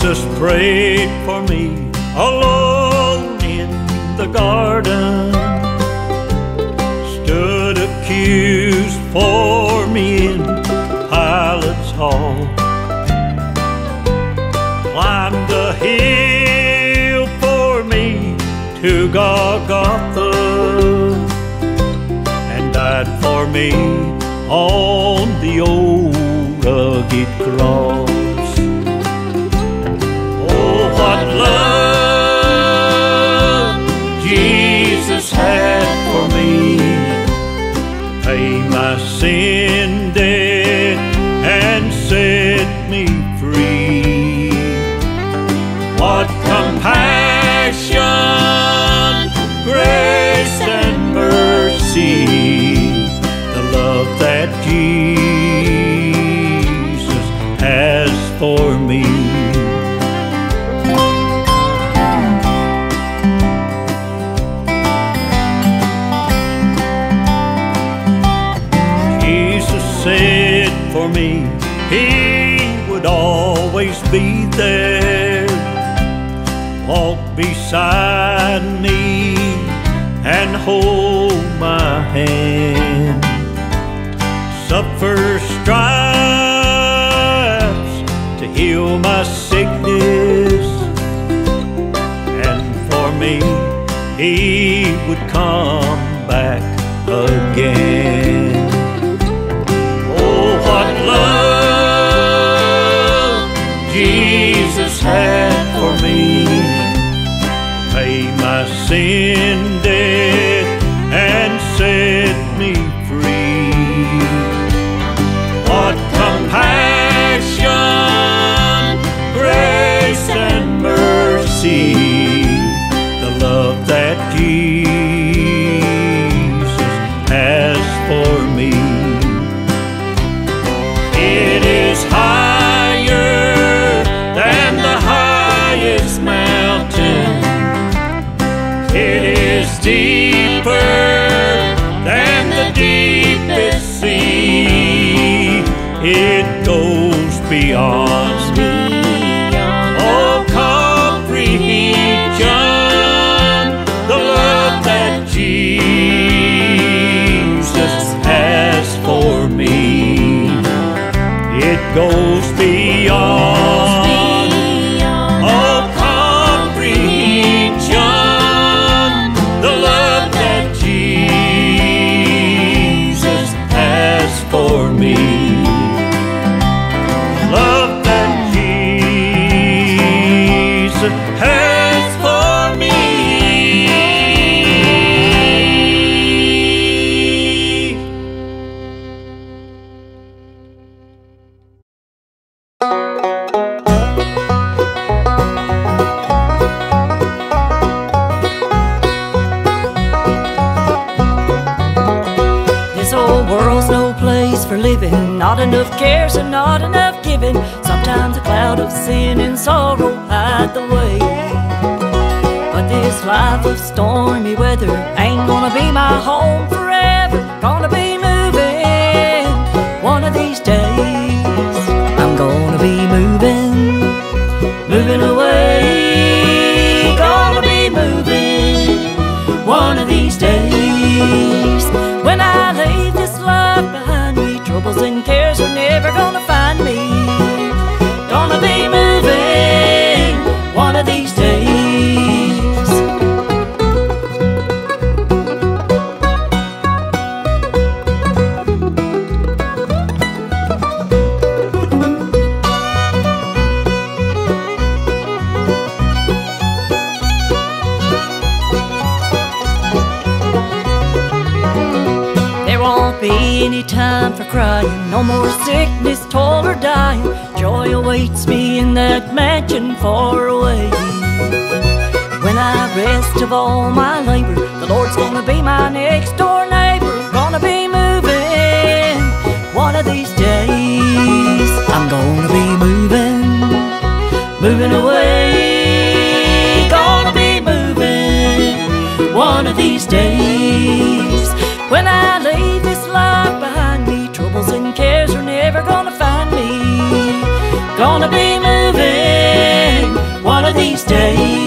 Jesus prayed for me alone in the garden. Stood accused for on the old rugged cross. Oh, what love Jesus had for me. Pay my sin debt and set me free. What compassion, grace, and mercy. For me. Jesus said for me He would always be there, walk beside me and hold my hand, suffer be any time for crying. No more sickness, toil, or dying. Joy awaits me in that mansion far away. When I rest of all my labor, the Lord's gonna be my next door neighbor. Gonna be moving one of these days. I'm gonna be moving, moving away. Gonna be moving one of these days. When I leave this life behind me, troubles and cares are never gonna find me. Gonna be moving one of these days.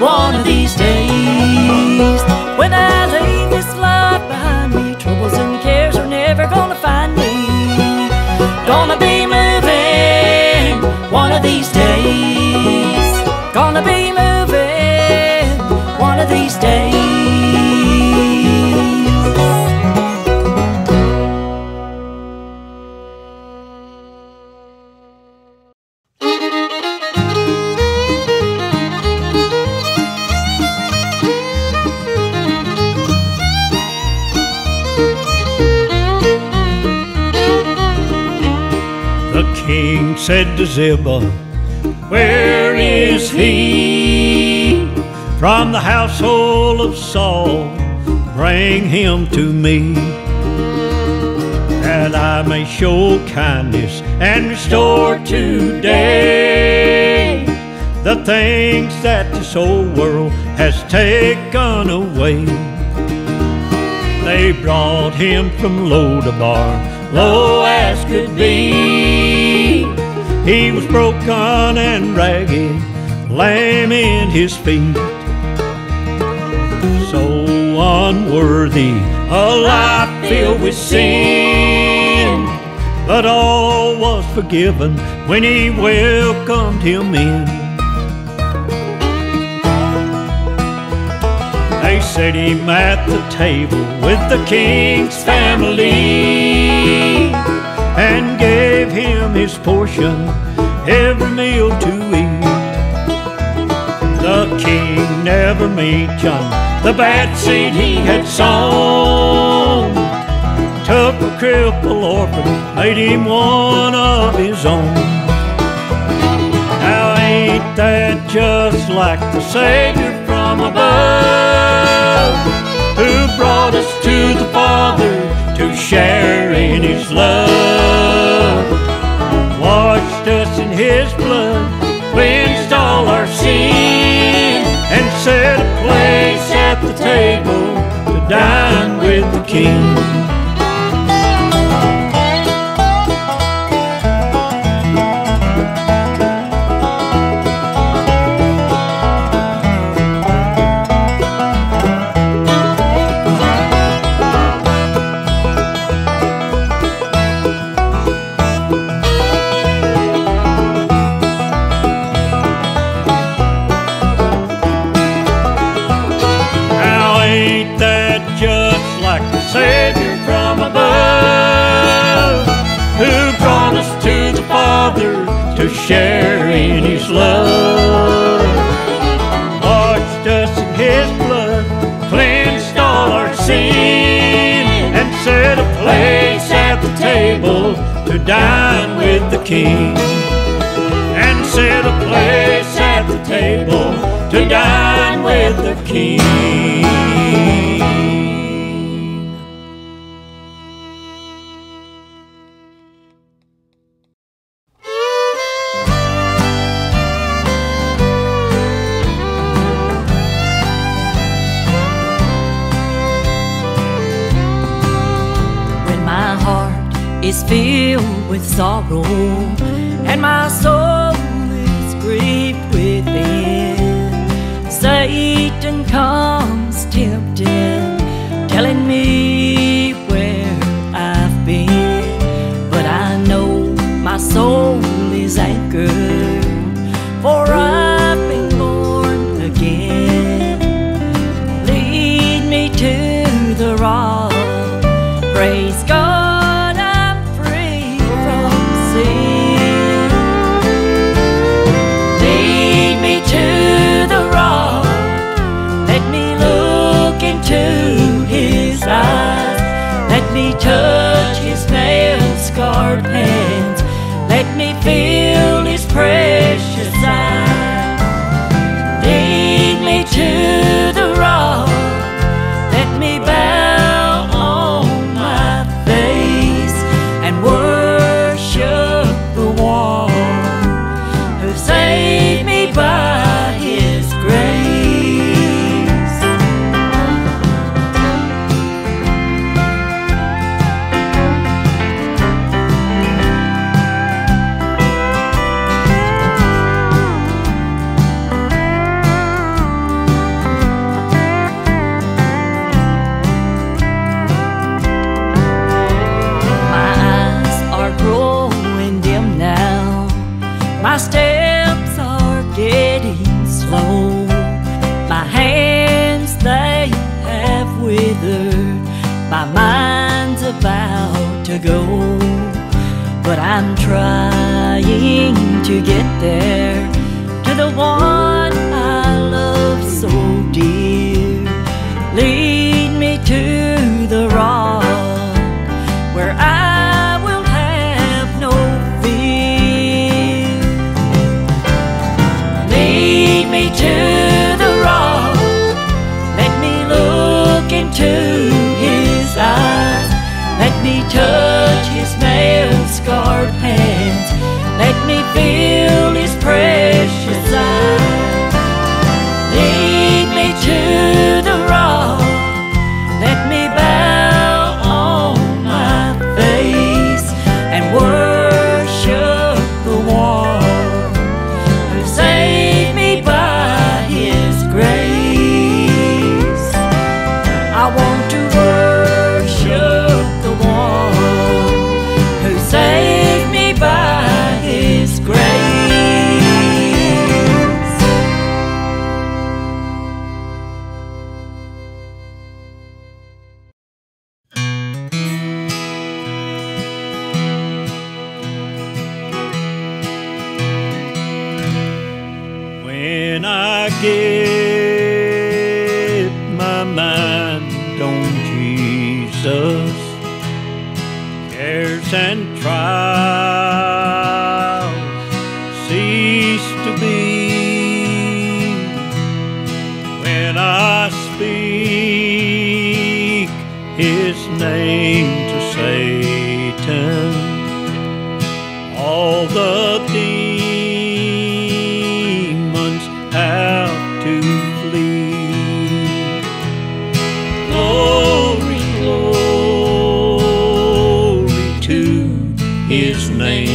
One of these Ziba, Where is he? From the household of Saul, bring him to me. That I may show kindness and restore today the things that this old world has taken away. They brought him from Lodabar, low as could be. He was broken and ragged, lame in his feet. So unworthy, a life filled with sin. But all was forgiven when he welcomed him in. They set him at the table with the king's family and gave his portion every meal to eat. The king never John the bad seed he had sown. Took a crippled orphan, made him one of his own. Now ain't that just like the Savior from above Who brought us to the Father to share in His love His blood, cleansed all our sin And set a place at the table to dine with the King and my soul is grieved within. Satan comes tempting, telling me where I've been, but I know my soul is anchored, his name.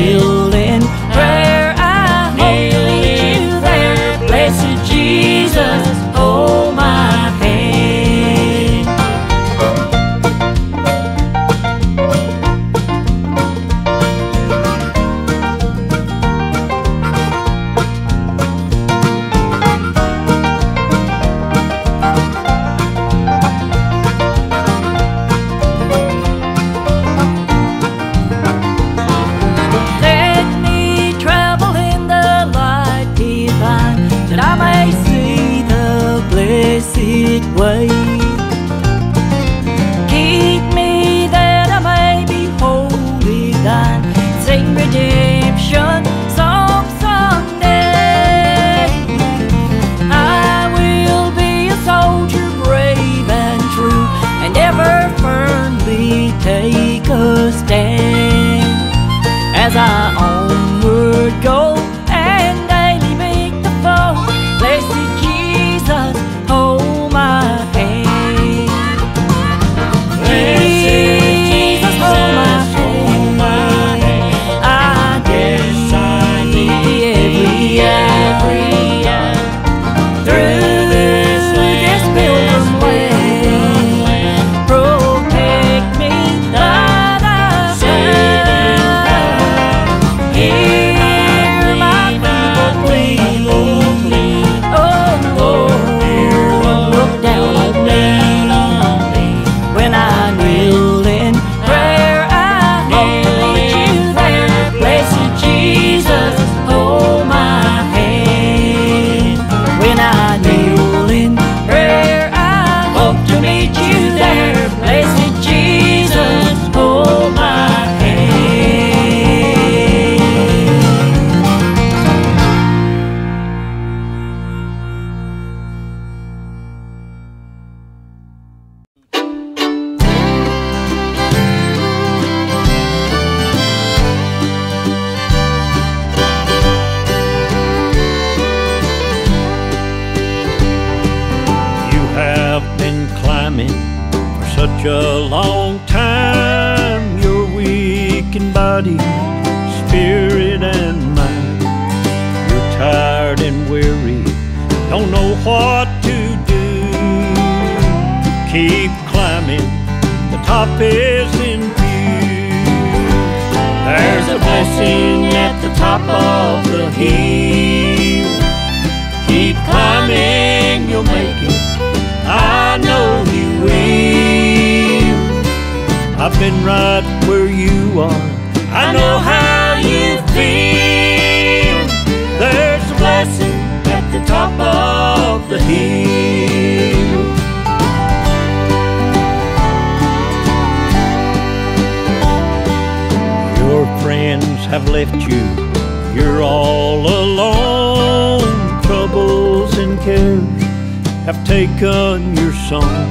eu body, spirit, and mind. You're tired and weary, don't know what to do. Keep climbing, the top is in view. There's a blessing at the top of the hill. Keep climbing, you'll make it. I know you will. I've been right where you are. I know how you feel. There's a blessing at the top of the hill. Your friends have left you. You're all alone. Troubles and cares have taken your song.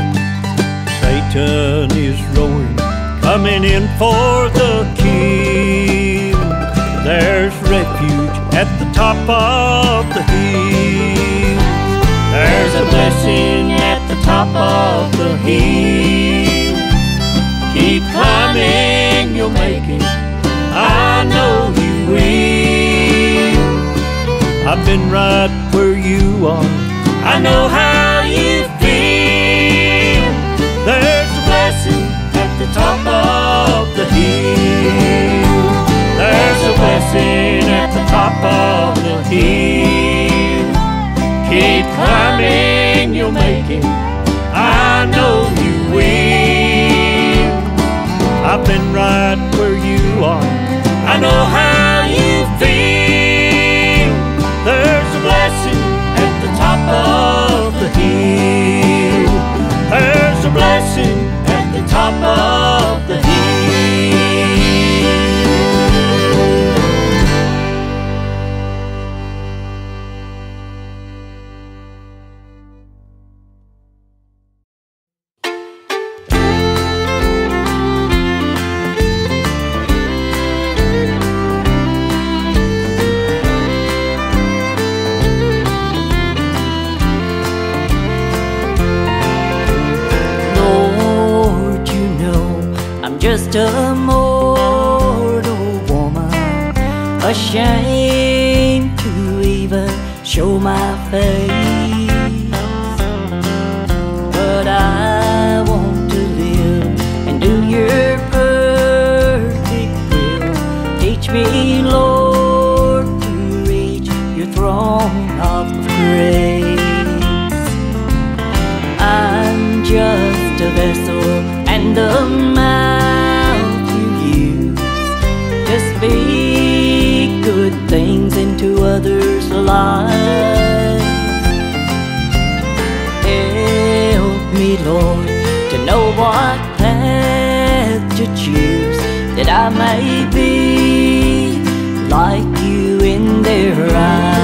Satan is roaring, coming in for the. There's refuge at the top of the hill. There's a blessing at the top of the hill. Keep climbing, you'll make it. I know you will. I've been right where you are. I know how you feel. There's a blessing at the top of the hill. Blessing at the top of the hill. Keep climbing, you'll make it. I know you will. I've been right where you are. I know how you feel. Just a mortal woman, ashamed to even show my face. But I want to live and do your perfect will. Teach me, Lord, to reach your throne of grace. I'm just a vessel and a To others' lives. Help me, Lord, to know what path to choose, that I may be like you in their eyes.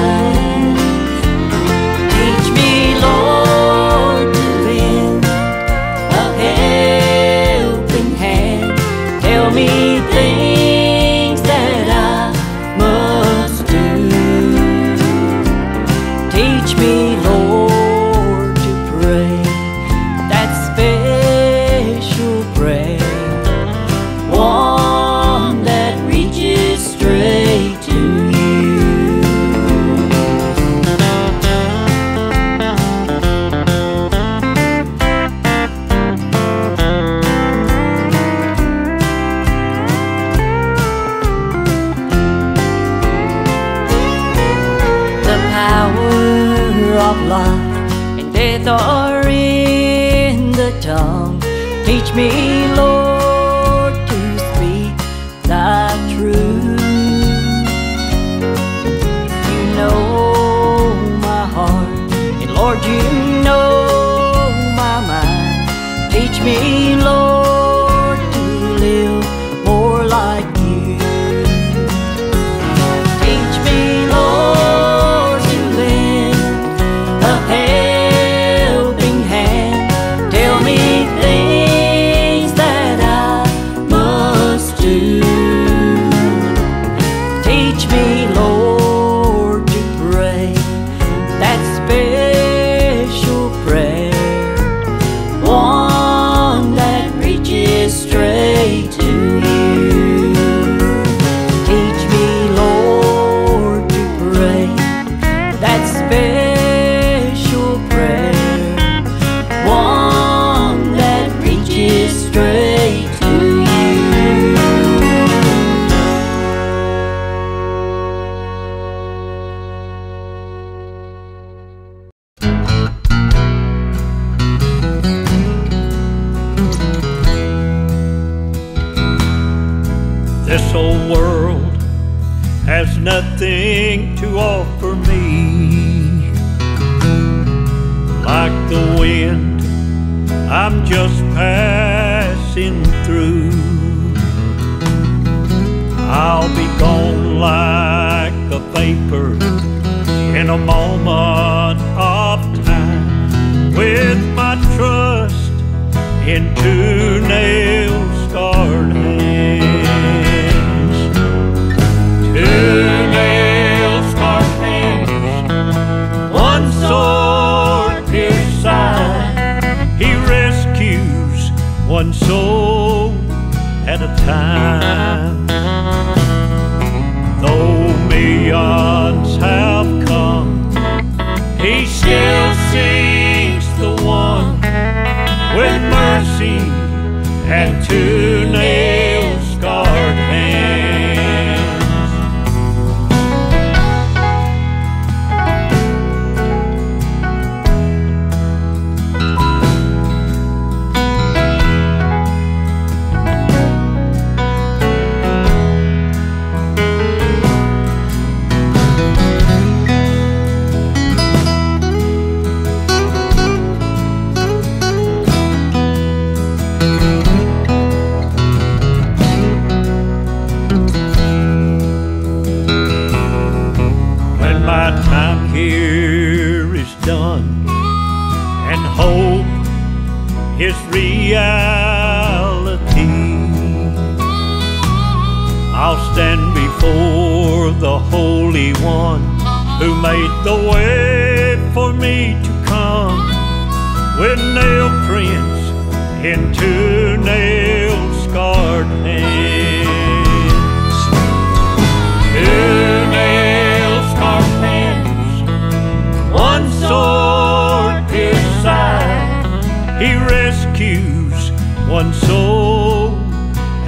one who made the way for me to come with nail prints into nail scarred hands. Two nail scarred hands, one sword pierced side. He rescues one soul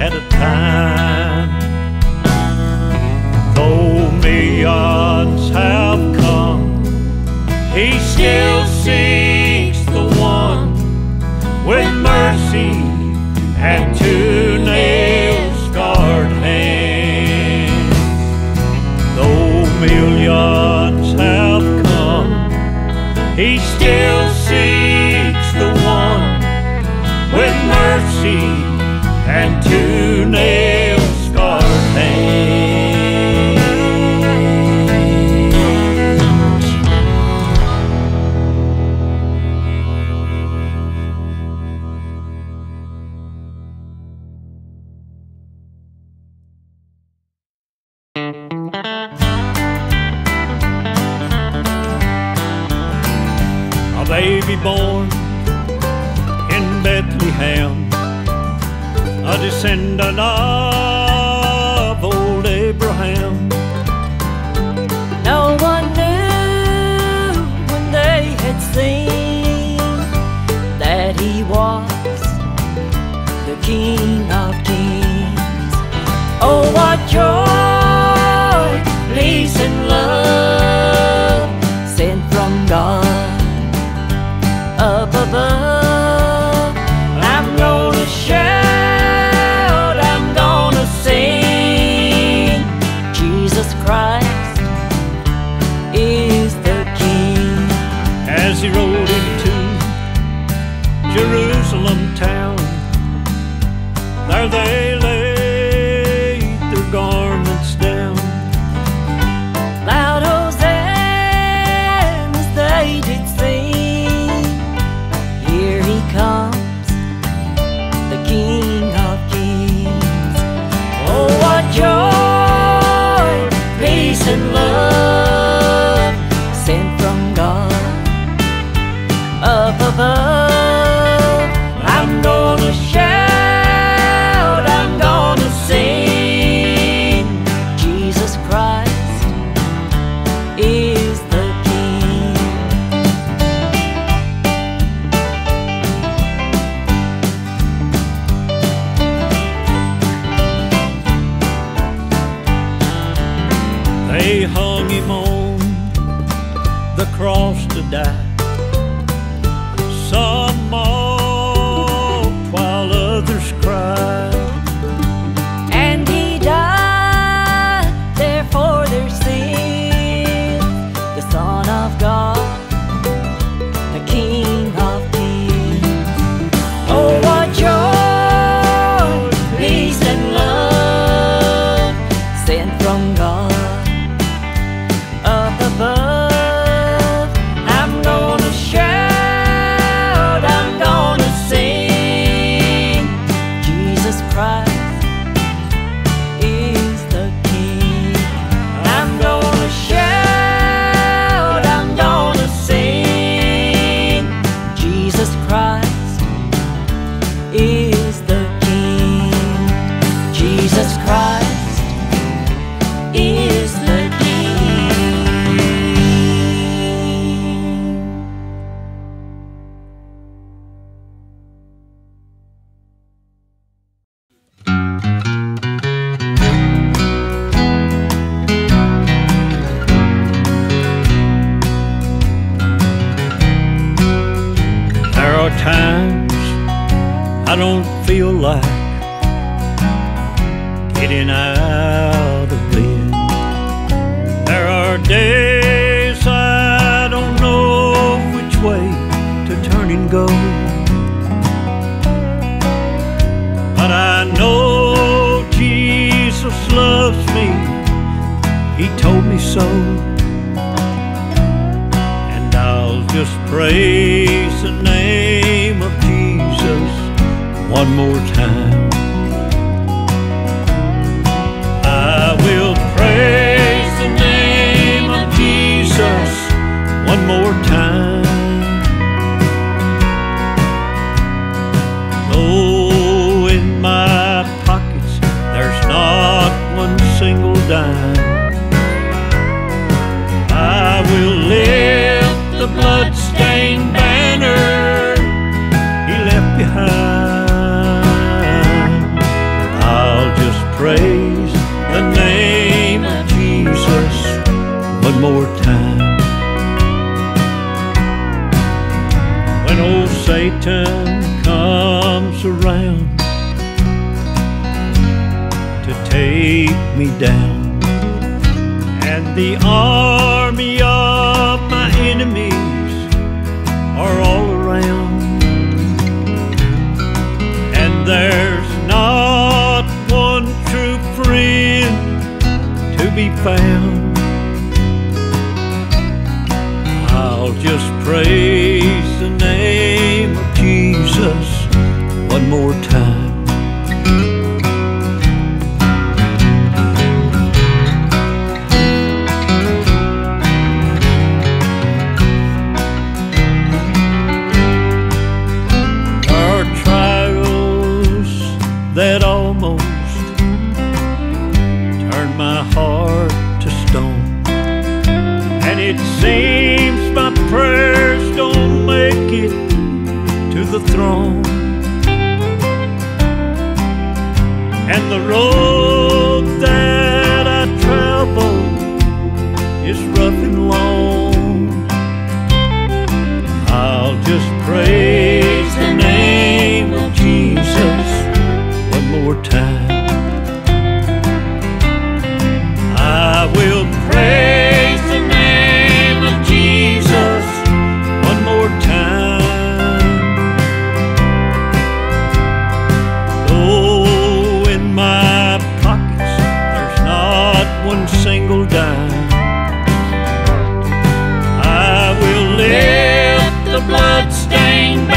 at a time. the odds have come, he still be born in Bethlehem, a descendant of old Abraham. No one knew when they had seen that he was the King of Kings. Oh, what joy! one more time. praise the name of Jesus one more time. blood stain.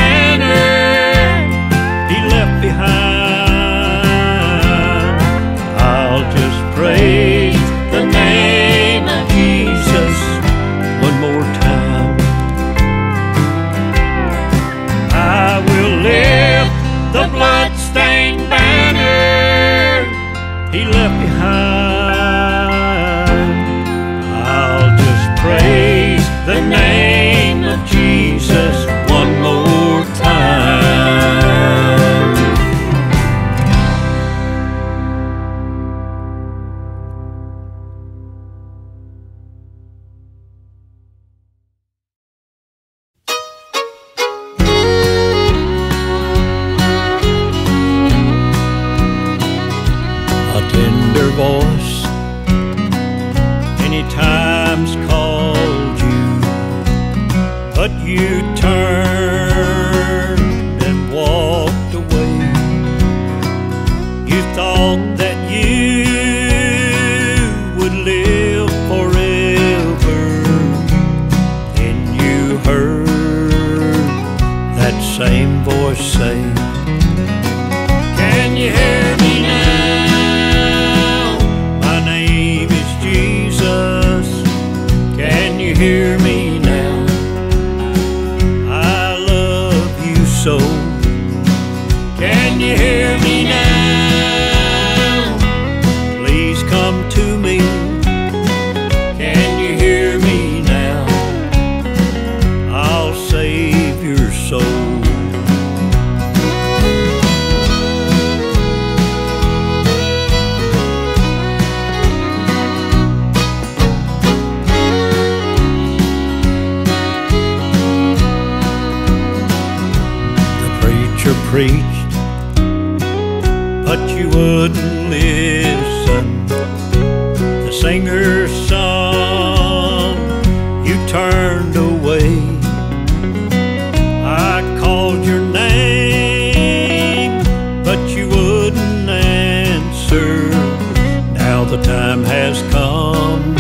has come.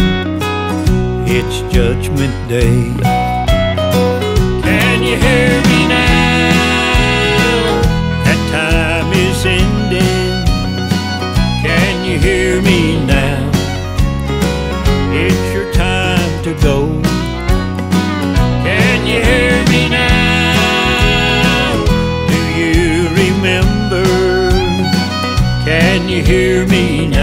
It's Judgment Day. Can you hear me now? That time is ending. Can you hear me now? It's your time to go. Can you hear me now? Do you remember? Can you hear me now?